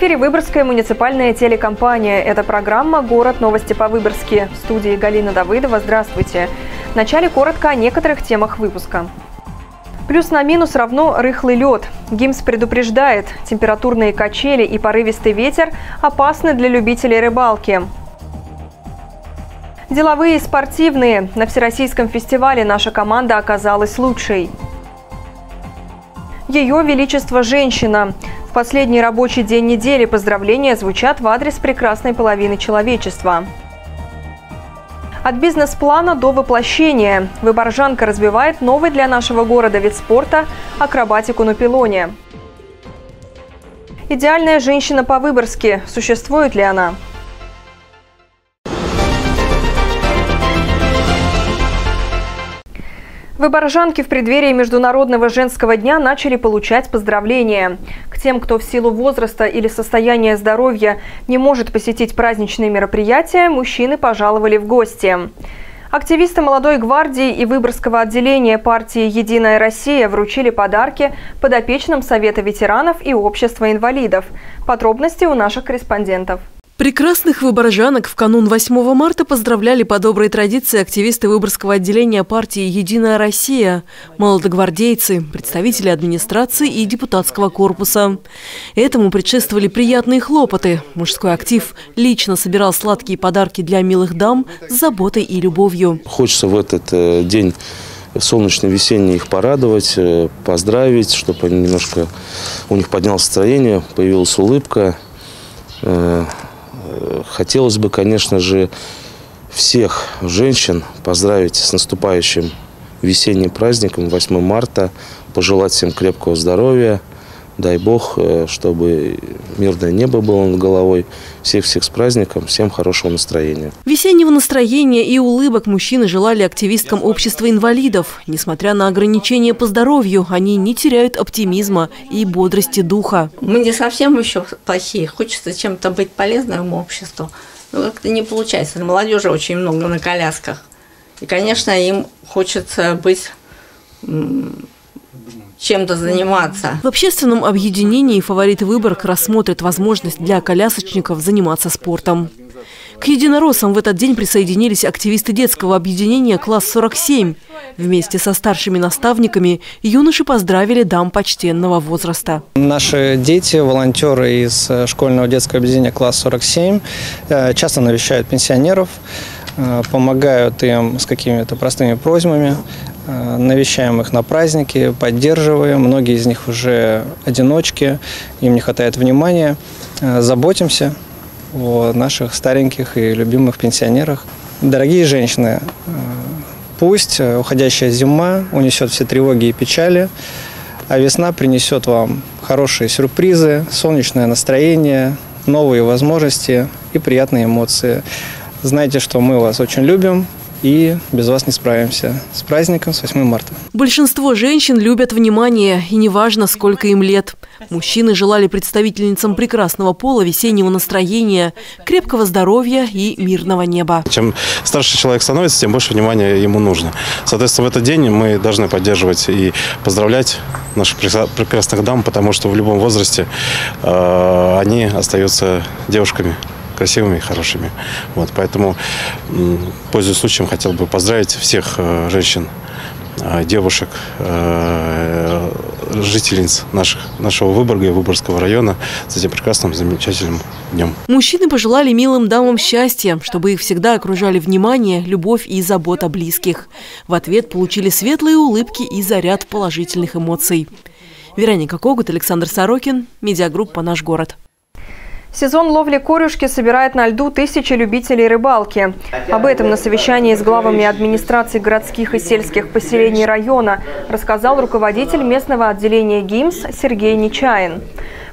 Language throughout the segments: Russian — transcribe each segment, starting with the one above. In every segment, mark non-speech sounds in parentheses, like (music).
эфире Выборгская муниципальная телекомпания. Это программа «Город. Новости по Выборгски». В студии Галина Давыдова. Здравствуйте. Вначале коротко о некоторых темах выпуска. Плюс на минус равно рыхлый лед. ГИМС предупреждает, температурные качели и порывистый ветер опасны для любителей рыбалки. Деловые и спортивные. На Всероссийском фестивале наша команда оказалась лучшей. Ее Величество женщина. В последний рабочий день недели поздравления звучат в адрес прекрасной половины человечества. От бизнес-плана до воплощения. Выборжанка развивает новый для нашего города вид спорта – акробатику на пилоне. Идеальная женщина по-выборски. Существует ли она? Выборжанки в преддверии Международного женского дня начали получать поздравления. К тем, кто в силу возраста или состояния здоровья не может посетить праздничные мероприятия, мужчины пожаловали в гости. Активисты молодой гвардии и Выборгского отделения партии «Единая Россия» вручили подарки подопечным Совета ветеранов и Общества инвалидов. Подробности у наших корреспондентов. Прекрасных выборжанок в канун 8 марта поздравляли по доброй традиции активисты Выборгского отделения партии «Единая Россия», молодогвардейцы, представители администрации и депутатского корпуса. Этому предшествовали приятные хлопоты. Мужской актив лично собирал сладкие подарки для милых дам с заботой и любовью. Хочется в этот э, день солнечный весенний их порадовать, э, поздравить, чтобы они немножко у них поднялось настроение, появилась улыбка. Хотелось бы, конечно же, всех женщин поздравить с наступающим весенним праздником 8 марта, пожелать всем крепкого здоровья, Дай Бог, э, чтобы мирное небо было над головой. Всех-всех с праздником, всем хорошего настроения. Весеннего настроения и улыбок мужчины желали активисткам общества инвалидов. Несмотря на ограничения по здоровью, они не теряют оптимизма и бодрости духа. Мы не совсем еще плохие. Хочется чем-то быть полезным обществу. Но как-то не получается. Молодежи очень много на колясках. И, конечно, им хочется быть чем-то заниматься. В общественном объединении «Фавориты Выборг» рассмотрят возможность для колясочников заниматься спортом. К единороссам в этот день присоединились активисты детского объединения «Класс 47». Вместе со старшими наставниками юноши поздравили дам почтенного возраста. Наши дети, волонтеры из школьного детского объединения «Класс 47» э, часто навещают пенсионеров, э, помогают им с какими-то простыми просьбами. Э, навещаем их на праздники, поддерживаем. Многие из них уже одиночки, им не хватает внимания. Э, заботимся о наших стареньких и любимых пенсионерах. Дорогие женщины, э, пусть уходящая зима унесет все тревоги и печали, а весна принесет вам хорошие сюрпризы, солнечное настроение, новые возможности и приятные эмоции. Знайте, что мы вас очень любим, и без вас не справимся. С праздником, с 8 марта. Большинство женщин любят внимание, и неважно, сколько им лет. Мужчины желали представительницам прекрасного пола весеннего настроения, крепкого здоровья и мирного неба. Чем старше человек становится, тем больше внимания ему нужно. Соответственно, в этот день мы должны поддерживать и поздравлять наших прекрасных дам, потому что в любом возрасте э, они остаются девушками красивыми и хорошими. Вот, поэтому, пользуясь случаем, хотел бы поздравить всех э, женщин, э, девушек, э, жительниц наших, нашего Выборга и Выборгского района с этим прекрасным, замечательным днем. Мужчины пожелали милым дамам счастья, чтобы их всегда окружали внимание, любовь и забота близких. В ответ получили светлые улыбки и заряд положительных эмоций. Вероника Когут, Александр Сорокин, Медиагруппа «Наш город». Сезон ловли корюшки собирает на льду тысячи любителей рыбалки. Об этом на совещании с главами администрации городских и сельских поселений района рассказал руководитель местного отделения ГИМС Сергей Нечаин.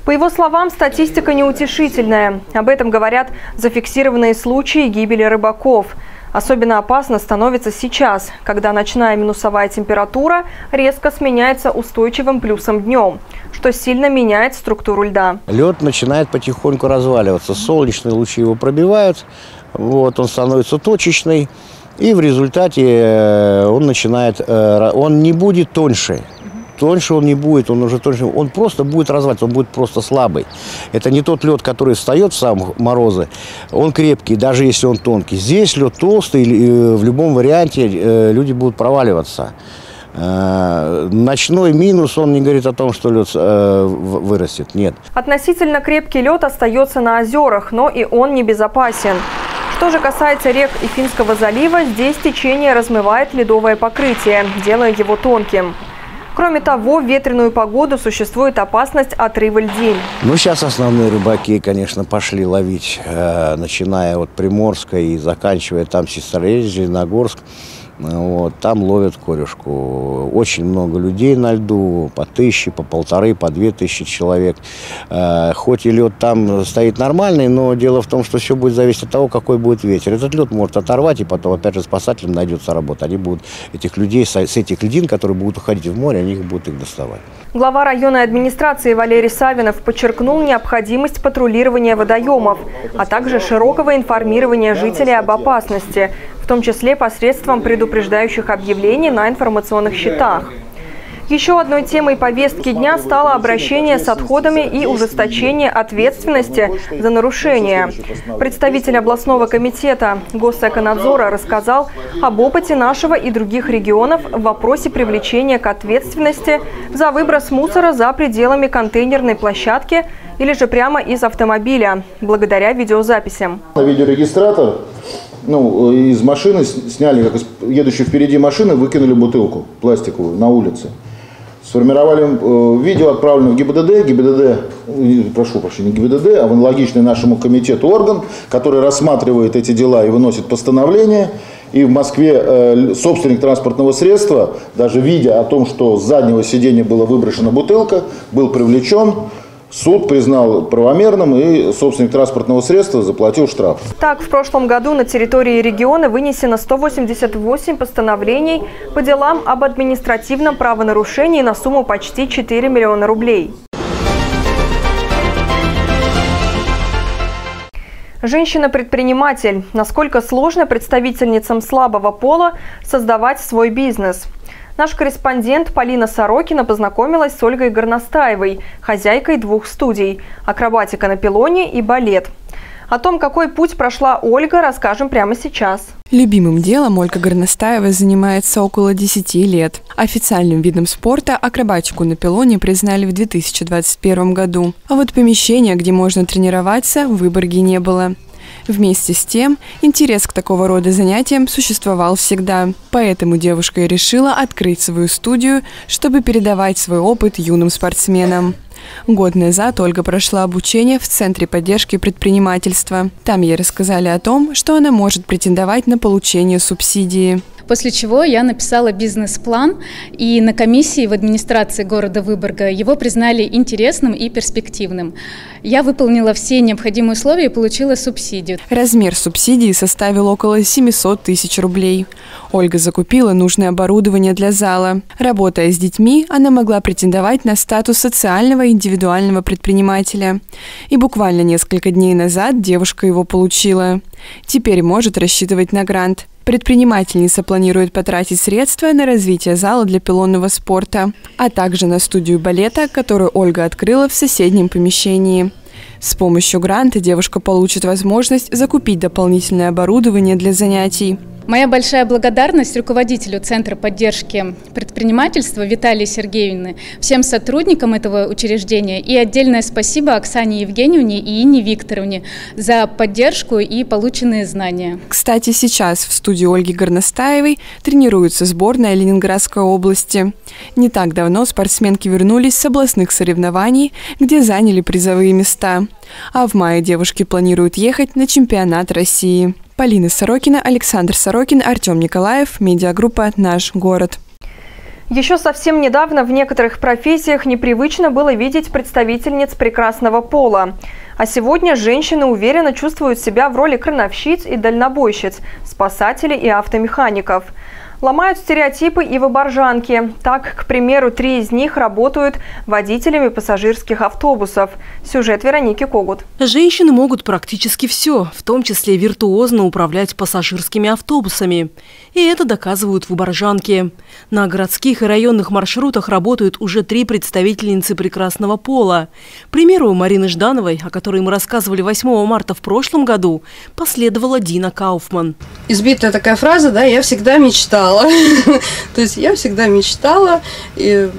По его словам, статистика неутешительная. Об этом говорят зафиксированные случаи гибели рыбаков – Особенно опасно становится сейчас, когда ночная минусовая температура резко сменяется устойчивым плюсом днем, что сильно меняет структуру льда. Лед начинает потихоньку разваливаться, солнечные лучи его пробивают, вот, он становится точечный, и в результате э, он начинает, э, он не будет тоньше, тоньше он не будет, он уже тоньше, он просто будет развиваться, он будет просто слабый. Это не тот лед, который встает в самые морозы, он крепкий, даже если он тонкий. Здесь лед толстый, э, в любом варианте э, люди будут проваливаться. Э, ночной минус, он не говорит о том, что лед вырастет, нет. Относительно крепкий лед остается на озерах, но и он небезопасен. Что же касается рек и Финского залива, здесь течение размывает ледовое покрытие, делая его тонким. Кроме того, в ветреную погоду существует опасность отрыва льдин. Ну, сейчас основные рыбаки, конечно, пошли ловить, э, начиная от Приморска и заканчивая там Сестроречь, Зеленогорск. Вот, там ловят корюшку. Очень много людей на льду, по тысяче, по полторы, по две тысячи человек. Э, хоть и лед там стоит нормальный, но дело в том, что все будет зависеть от того, какой будет ветер. Этот лед может оторвать, и потом, опять же, спасателям найдется работа. Они будут этих людей, с, этих льдин, которые будут уходить в море, они их будут их доставать. Глава районной администрации Валерий Савинов подчеркнул необходимость патрулирования водоемов, а также широкого информирования жителей об опасности, в том числе посредством предупреждающих объявлений на информационных щитах. Еще одной темой повестки дня стало обращение с отходами и ужесточение ответственности за нарушения. Представитель областного комитета Госэконадзора рассказал об опыте нашего и других регионов в вопросе привлечения к ответственности за выброс мусора за пределами контейнерной площадки или же прямо из автомобиля, благодаря видеозаписям. Видеорегистратор ну, из машины сняли, как едущей впереди машины, выкинули бутылку пластиковую на улице. Сформировали э, видео, отправлено в ГИБДД. ГИБДД, прошу прощения, не ГИБДД, а в аналогичный нашему комитету орган, который рассматривает эти дела и выносит постановление. И в Москве э, собственник транспортного средства, даже видя о том, что с заднего сиденья была выброшена бутылка, был привлечен. Суд признал правомерным и собственник транспортного средства заплатил штраф. Так, в прошлом году на территории региона вынесено 188 постановлений по делам об административном правонарушении на сумму почти 4 миллиона рублей. Женщина-предприниматель. Насколько сложно представительницам слабого пола создавать свой бизнес – Наш корреспондент Полина Сорокина познакомилась с Ольгой Горностаевой, хозяйкой двух студий – акробатика на пилоне и балет. О том, какой путь прошла Ольга, расскажем прямо сейчас. Любимым делом Ольга Горностаева занимается около 10 лет. Официальным видом спорта акробатику на пилоне признали в 2021 году. А вот помещения, где можно тренироваться, в Выборге не было. Вместе с тем, интерес к такого рода занятиям существовал всегда. Поэтому девушка и решила открыть свою студию, чтобы передавать свой опыт юным спортсменам. Год назад Ольга прошла обучение в Центре поддержки предпринимательства. Там ей рассказали о том, что она может претендовать на получение субсидии. После чего я написала бизнес-план, и на комиссии в администрации города Выборга его признали интересным и перспективным. Я выполнила все необходимые условия и получила субсидию. Размер субсидии составил около 700 тысяч рублей. Ольга закупила нужное оборудование для зала. Работая с детьми, она могла претендовать на статус социального индивидуального предпринимателя. И буквально несколько дней назад девушка его получила. Теперь может рассчитывать на грант – Предпринимательница планирует потратить средства на развитие зала для пилонного спорта, а также на студию балета, которую Ольга открыла в соседнем помещении. С помощью гранта девушка получит возможность закупить дополнительное оборудование для занятий. Моя большая благодарность руководителю Центра поддержки предпринимательства Виталии Сергеевны, всем сотрудникам этого учреждения и отдельное спасибо Оксане Евгеньевне и Инне Викторовне за поддержку и полученные знания. Кстати, сейчас в студии Ольги Горностаевой тренируется сборная Ленинградской области. Не так давно спортсменки вернулись с областных соревнований, где заняли призовые места. А в мае девушки планируют ехать на чемпионат России. Полина Сорокина, Александр Сорокин, Артем Николаев, медиагруппа «Наш город». Еще совсем недавно в некоторых профессиях непривычно было видеть представительниц прекрасного пола. А сегодня женщины уверенно чувствуют себя в роли крановщиц и дальнобойщиц, спасателей и автомехаников. Ломают стереотипы и выборжанки. Так, к примеру, три из них работают водителями пассажирских автобусов. Сюжет Вероники Когут. Женщины могут практически все, в том числе виртуозно управлять пассажирскими автобусами. И это доказывают выборжанки. На городских и районных маршрутах работают уже три представительницы прекрасного пола. К примеру, Марины Ждановой, о которой мы рассказывали 8 марта в прошлом году, последовала Дина Кауфман. Избитая такая фраза, да, я всегда мечтала мечтала. (laughs) То есть я всегда мечтала и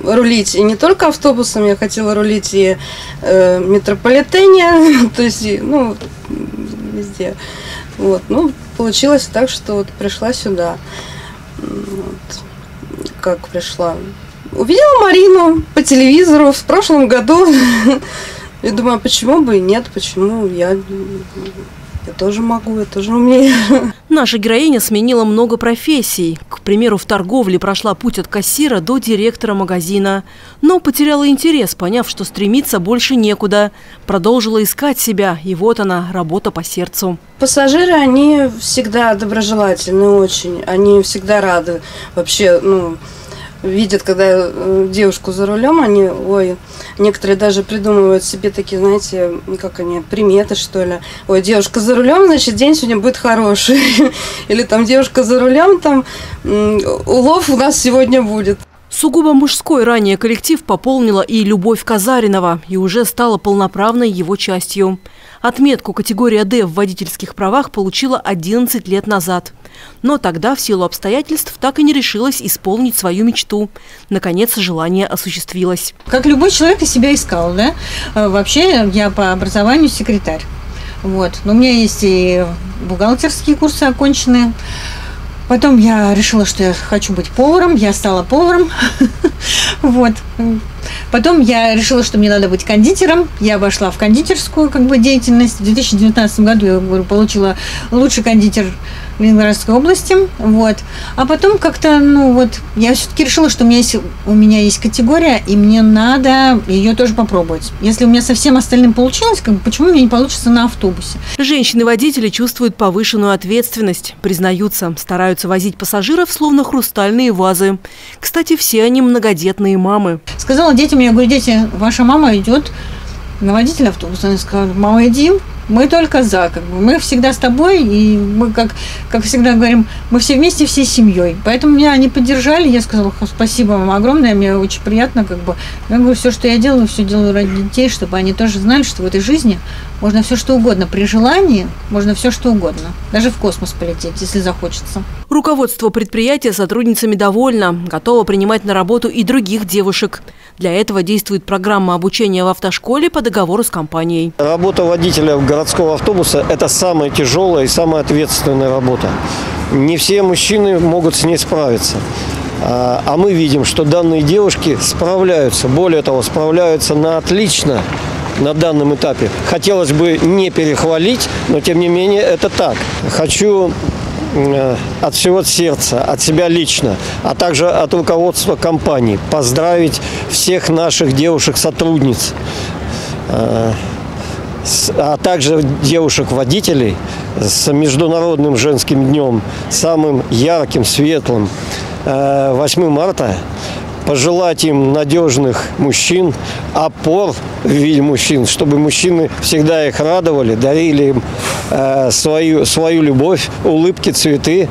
рулить и не только автобусом, я хотела рулить и э, метрополитене, (laughs) то есть, ну, везде. Вот, ну, получилось так, что вот пришла сюда. Вот. Как пришла? Увидела Марину по телевизору в прошлом году. (laughs) Я думаю, а почему бы и нет, почему я я тоже могу, я тоже умею. (laughs) Наша героиня сменила много профессий. К примеру, в торговле прошла путь от кассира до директора магазина. Но потеряла интерес, поняв, что стремиться больше некуда. Продолжила искать себя, и вот она, работа по сердцу. Пассажиры, они всегда доброжелательны очень. Они всегда рады вообще, ну, видят, когда э, девушку за рулем, они, ой, некоторые даже придумывают себе такие, знаете, как они, приметы, что ли. Ой, девушка за рулем, значит, день сегодня будет хороший. (laughs) Или там девушка за рулем, там улов у нас сегодня будет. Сугубо мужской ранее коллектив пополнила и Любовь Казаринова, и уже стала полноправной его частью. Отметку категория «Д» в водительских правах получила 11 лет назад. Но тогда, в силу обстоятельств, так и не решилась исполнить свою мечту. Наконец, желание осуществилось. Как любой человек из себя искал, да? Э, вообще, я по образованию секретарь. Вот. Но у меня есть и бухгалтерские курсы оконченные. Потом я решила, что я хочу быть поваром, я стала поваром. (laughs) Вот. Потом я решила, что мне надо быть кондитером. Я вошла в кондитерскую как бы, деятельность. В 2019 году я говорю, получила лучший кондитер Ленинградской области. Вот. А потом как-то, ну вот, я все-таки решила, что у меня, есть, у меня есть категория, и мне надо ее тоже попробовать. Если у меня со всем остальным получилось, как почему мне не получится на автобусе? Женщины-водители чувствуют повышенную ответственность, признаются, стараются возить пассажиров словно хрустальные вазы. Кстати, все они многодетные мамы. Сказала детям, я говорю, дети, ваша мама идет на водителя автобуса. Они сказали, мама, иди, мы только за, как бы. Мы всегда с тобой, и мы, как, как всегда говорим, мы все вместе, всей семьей. Поэтому меня они поддержали, я сказала, спасибо вам огромное, мне очень приятно, как бы. Я говорю, все, что я делаю, все делаю ради детей, чтобы они тоже знали, что в этой жизни можно все что угодно. При желании можно все что угодно. Даже в космос полететь, если захочется. Руководство предприятия сотрудницами довольно, готово принимать на работу и других девушек. Для этого действует программа обучения в автошколе по договору с компанией. Работа водителя городского автобуса – это самая тяжелая и самая ответственная работа. Не все мужчины могут с ней справиться. А, а мы видим, что данные девушки справляются. Более того, справляются на отлично на данном этапе. Хотелось бы не перехвалить, но тем не менее это так. Хочу э, от всего сердца, от себя лично, а также от руководства компании поздравить всех наших девушек-сотрудниц, э, а также девушек-водителей с Международным женским днем, самым ярким, светлым. 8 э, марта пожелать им надежных мужчин, опор в виде мужчин, чтобы мужчины всегда их радовали, дарили им э, свою, свою любовь, улыбки, цветы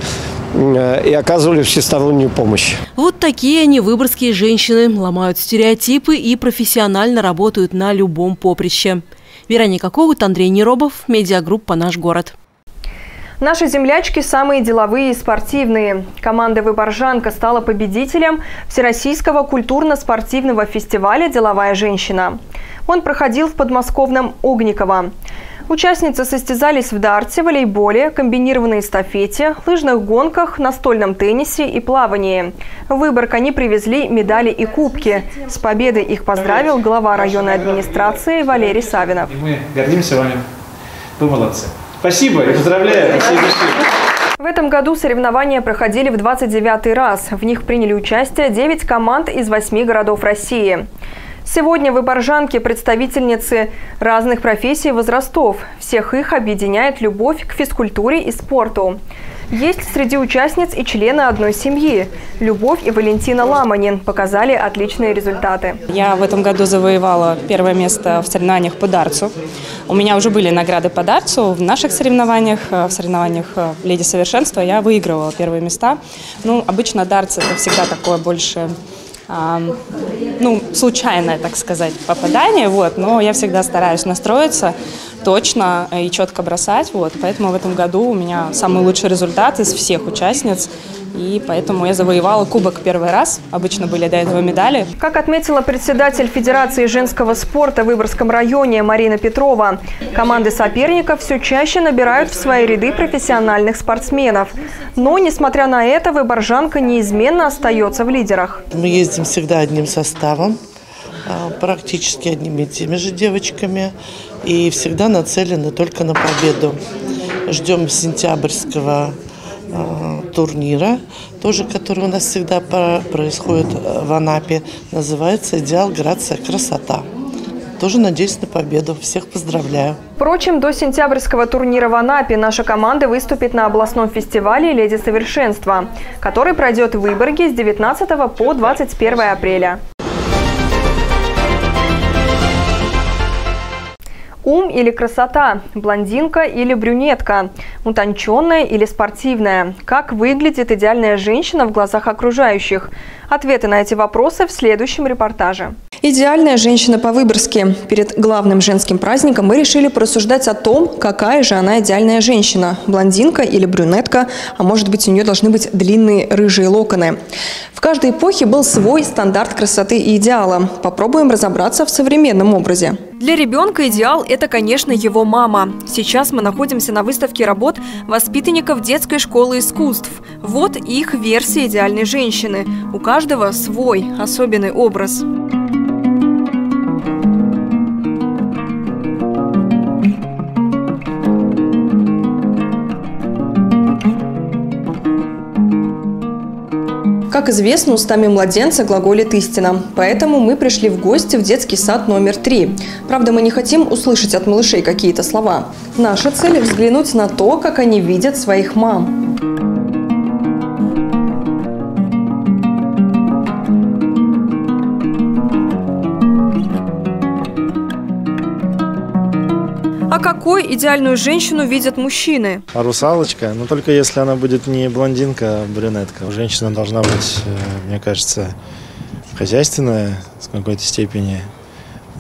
э, и оказывали всестороннюю помощь. Вот такие они, выборгские женщины, ломают стереотипы и профессионально работают на любом поприще. Вероника Когут, Андрей Неробов, медиагруппа «Наш город». Наши землячки самые деловые и спортивные. Команда «Выборжанка» стала победителем Всероссийского культурно-спортивного фестиваля «Деловая женщина». Он проходил в подмосковном Огниково. Участницы состязались в дарте, волейболе, комбинированной эстафете, лыжных гонках, настольном теннисе и плавании. В Выборг они привезли медали и кубки. С победой их поздравил глава районной администрации Валерий Савинов. Мы гордимся вами. Вы молодцы. Спасибо и поздравляю. В этом году соревнования проходили в 29 раз. В них приняли участие 9 команд из 8 городов России. Сегодня в Иборжанке представительницы разных профессий и возрастов. Всех их объединяет любовь к физкультуре и спорту. Есть среди участниц и члены одной семьи. Любовь и Валентина Ламанин показали отличные результаты. Я в этом году завоевала первое место в соревнованиях по дарцу. У меня уже были награды по дарцу в наших соревнованиях, э, в соревнованиях э, «Леди совершенства» я выигрывала первые места. Ну, обычно дарц – это всегда такое больше ну, случайное, так сказать, попадание, вот, но я всегда стараюсь настроиться точно и четко бросать, вот, поэтому в этом году у меня самый лучший результат из всех участниц, и поэтому я завоевала кубок первый раз. Обычно были до этого медали. Как отметила председатель Федерации женского спорта в Выборгском районе Марина Петрова, команды соперников все чаще набирают в свои ряды профессиональных спортсменов. Но, несмотря на это, выборжанка неизменно остается в лидерах. Мы ездим всегда одним составом, практически одними и теми же девочками, и всегда нацелены только на победу. Ждем сентябрьского Э, турнира, тоже который у нас всегда происходит э, в Анапе, называется «Идеал, грация, красота». Тоже надеюсь на победу. Всех поздравляю. Впрочем, до сентябрьского турнира в Анапе наша команда выступит на областном фестивале «Леди совершенства», который пройдет в Выборге с 19 по 21 апреля. Ум или красота? Блондинка или брюнетка? Утонченная или спортивная? Как выглядит идеальная женщина в глазах окружающих? Ответы на эти вопросы в следующем репортаже. Идеальная женщина по-выборски. Перед главным женским праздником мы решили порассуждать о том, какая же она идеальная женщина. Блондинка или брюнетка, а может быть у нее должны быть длинные рыжие локоны. В каждой эпохе был свой стандарт красоты и идеала. Попробуем разобраться в современном образе. Для ребенка идеал – это, конечно, его мама. Сейчас мы находимся на выставке работ воспитанников детской школы искусств. Вот их версия идеальной женщины. У каждого свой особенный образ. Как известно, устами младенца глаголит истина. Поэтому мы пришли в гости в детский сад номер три. Правда, мы не хотим услышать от малышей какие-то слова. Наша цель – взглянуть на то, как они видят своих мам. Какой идеальную женщину видят мужчины? А русалочка, но только если она будет не блондинка, а брюнетка. Женщина должна быть, э, мне кажется, хозяйственная в какой-то степени.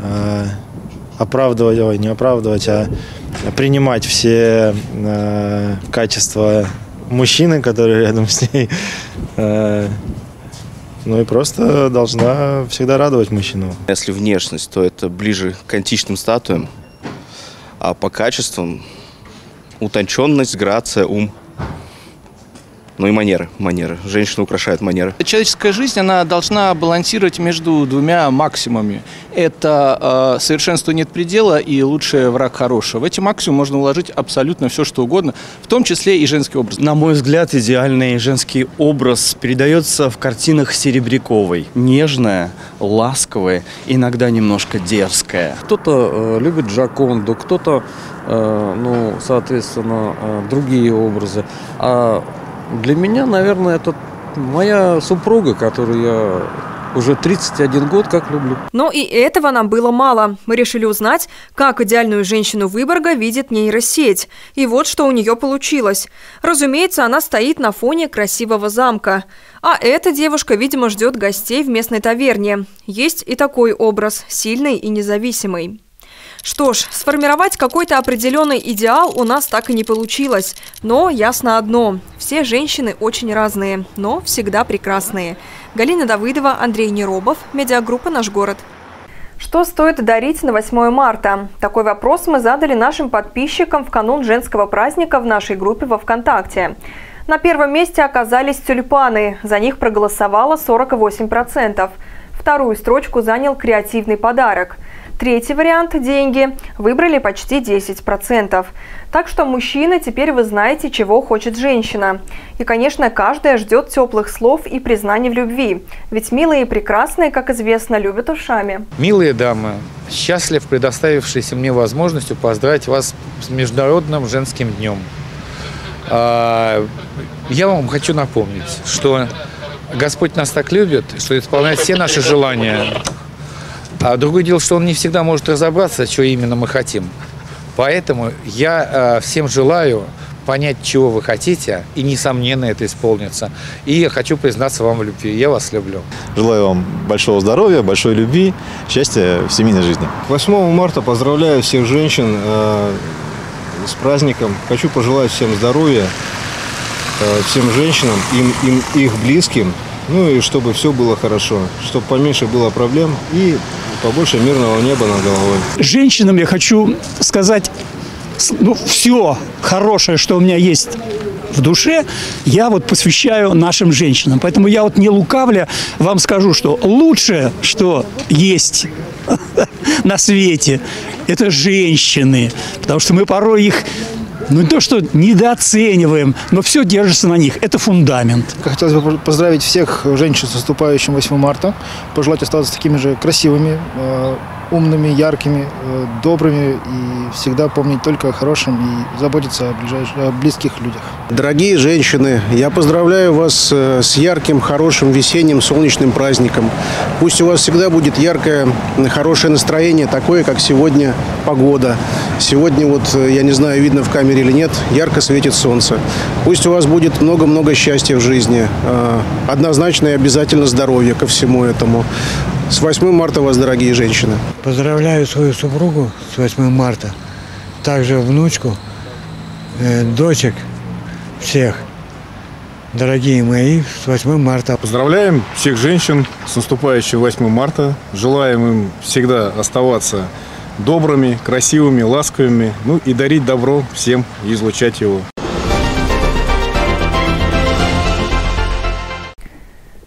А, оправдывать, ой, не оправдывать, а принимать все э, качества мужчины, которые рядом с ней. Э, ну и просто должна всегда радовать мужчину. Если внешность, то это ближе к античным статуям. А по качествам утонченность, грация, ум. Ну и манеры, манеры. Женщина украшает манеры. Человеческая жизнь, она должна балансировать между двумя максимумами. Это э, совершенству нет предела и лучший враг хорошего. В эти максимумы можно уложить абсолютно все, что угодно, в том числе и женский образ. На мой взгляд, идеальный женский образ передается в картинах Серебряковой. Нежная, ласковая, иногда немножко дерзкая. Кто-то э, любит Джаконду, кто-то, э, ну, соответственно, э, другие образы. А для меня, наверное, это моя супруга, которую я уже 31 год как люблю. Но и этого нам было мало. Мы решили узнать, как идеальную женщину Выборга видит нейросеть. И вот что у нее получилось. Разумеется, она стоит на фоне красивого замка. А эта девушка, видимо, ждет гостей в местной таверне. Есть и такой образ, сильный и независимый. Что ж, сформировать какой-то определенный идеал у нас так и не получилось. Но ясно одно – все женщины очень разные, но всегда прекрасные. Галина Давыдова, Андрей Неробов, медиагруппа «Наш город». Что стоит дарить на 8 марта? Такой вопрос мы задали нашим подписчикам в канун женского праздника в нашей группе во ВКонтакте. На первом месте оказались тюльпаны. За них проголосовало 48%. Вторую строчку занял креативный подарок – Третий вариант – деньги – выбрали почти 10%. Так что, мужчины, теперь вы знаете, чего хочет женщина. И, конечно, каждая ждет теплых слов и признаний в любви. Ведь милые и прекрасные, как известно, любят ушами. Милые дамы, счастлив предоставившейся мне возможностью поздравить вас с Международным женским днем. А, я вам хочу напомнить, что Господь нас так любит, что исполняет все наши желания. А другое дело, что Он не всегда может разобраться, что именно мы хотим. Поэтому я всем желаю понять, чего вы хотите, и, несомненно, это исполнится. И я хочу признаться вам в любви. Я вас люблю. Желаю вам большого здоровья, большой любви, счастья в семейной жизни. 8 марта поздравляю всех женщин э, с праздником. Хочу пожелать всем здоровья, э, всем женщинам, им, им, их близким. Ну и чтобы все было хорошо, чтобы поменьше было проблем и побольше мирного неба над головой. Женщинам я хочу сказать ну, все хорошее, что у меня есть в душе, я вот посвящаю нашим женщинам. Поэтому я вот не лукавля вам скажу, что лучшее, что есть (laughs) на свете, это женщины. Потому что мы порой их ну не то, что недооцениваем, но все держится на них. Это фундамент. Хотелось бы поздравить всех женщин с наступающим 8 марта. Пожелать оставаться такими же красивыми, э, умными, яркими, э, добрыми и всегда помнить только о хорошем и заботиться о, ближайших, о близких людях. Дорогие женщины, я поздравляю вас э, с ярким, хорошим весенним солнечным праздником. Пусть у вас всегда будет яркое, хорошее настроение, такое, как сегодня погода. Сегодня вот, э, я не знаю, видно в камере или нет, ярко светит солнце. Пусть у вас будет много-много счастья в жизни, однозначно и обязательно здоровья ко всему этому. С 8 марта вас, дорогие женщины. Поздравляю свою супругу с 8 марта. Также внучку, э, дочек всех. Дорогие мои, с 8 марта. Поздравляем всех женщин с наступающим 8 марта. Желаем им всегда оставаться добрыми, красивыми, ласковыми. Ну и дарить добро всем и излучать его.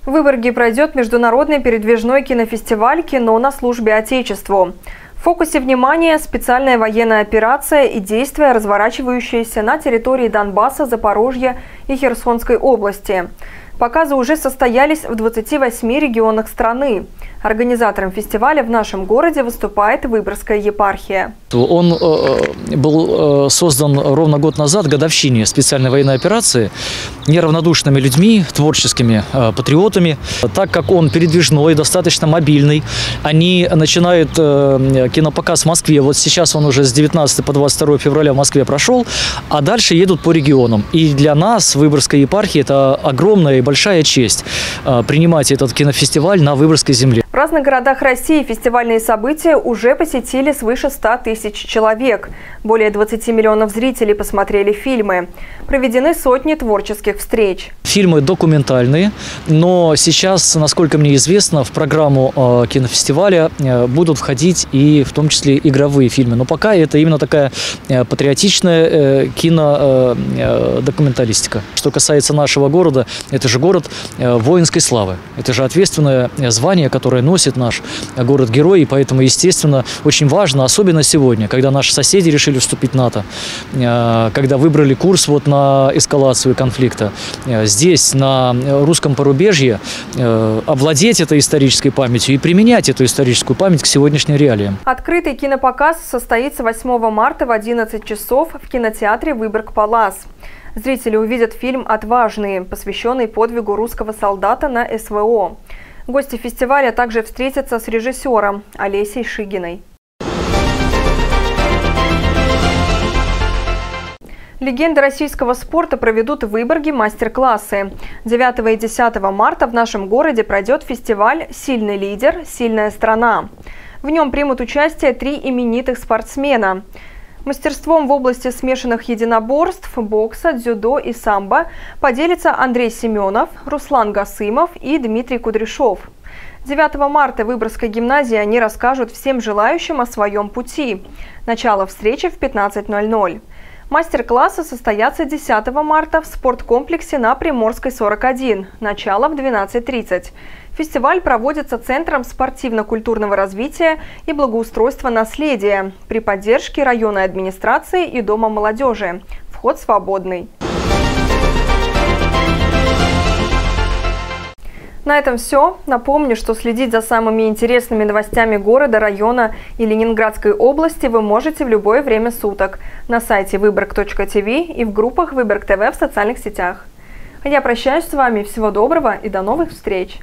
В Выборге пройдет международный передвижной кинофестиваль «Кино на службе Отечеству». В фокусе внимания специальная военная операция и действия, разворачивающиеся на территории Донбасса, Запорожья и Херсонской области. Показы уже состоялись в 28 регионах страны. Организатором фестиваля в нашем городе выступает Выборгская епархия. Он э, был э, создан ровно год назад, годовщине специальной военной операции, неравнодушными людьми, творческими э, патриотами. Так как он передвижной, достаточно мобильный, они начинают кинопоказ в Москве. Вот сейчас он уже с 19 по 22 февраля в Москве прошел, а дальше едут по регионам. И для нас, Выборгской епархии, это огромная и большая честь принимать этот кинофестиваль на Выборгской земле. Разных городах России фестивальные события уже посетили свыше 100 тысяч человек. Более 20 миллионов зрителей посмотрели фильмы. Проведены сотни творческих встреч. Фильмы документальные, но сейчас, насколько мне известно, в программу э, кинофестиваля э, будут входить и в том числе игровые фильмы. Но пока это именно такая э, патриотичная кинодокументалистика. Что касается нашего города, это же город воинской славы. Это же ответственное звание, которое носит наш город-герой, и поэтому, естественно, очень важно, особенно сегодня, когда наши соседи решили вступить в НАТО, когда выбрали курс вот на эскалацию конфликта, э, здесь, на русском порубежье, э, овладеть этой исторической памятью и применять эту историческую память к сегодняшним реалиям. Открытый кинопоказ состоится 8 марта в 11 часов в кинотеатре «Выборг-Палас». Зрители увидят фильм «Отважные», посвященный подвигу русского солдата на СВО. Гости фестиваля также встретятся с режиссером Олесей Шигиной. Легенды российского спорта проведут в Выборге мастер-классы. 9 и 10 марта в нашем городе пройдет фестиваль «Сильный лидер. Сильная страна». В нем примут участие три именитых спортсмена – Мастерством в области смешанных единоборств, бокса, дзюдо и самбо поделятся Андрей Семенов, Руслан Гасымов и Дмитрий Кудряшов. 9 марта в Выборгской гимназии они расскажут всем желающим о своем пути. Начало встречи в 15.00. Мастер-классы состоятся 10 марта в спорткомплексе на Приморской 41. Начало в 12.30. Фестиваль проводится Центром спортивно-культурного развития и благоустройства наследия при поддержке районной администрации и Дома молодежи. Вход свободный. На этом все. Напомню, что следить за самыми интересными новостями города, района и Ленинградской области вы можете в любое время суток на сайте выборг.тв и в группах Выборг ТВ в социальных сетях. Я прощаюсь с вами. Всего доброго и до новых встреч!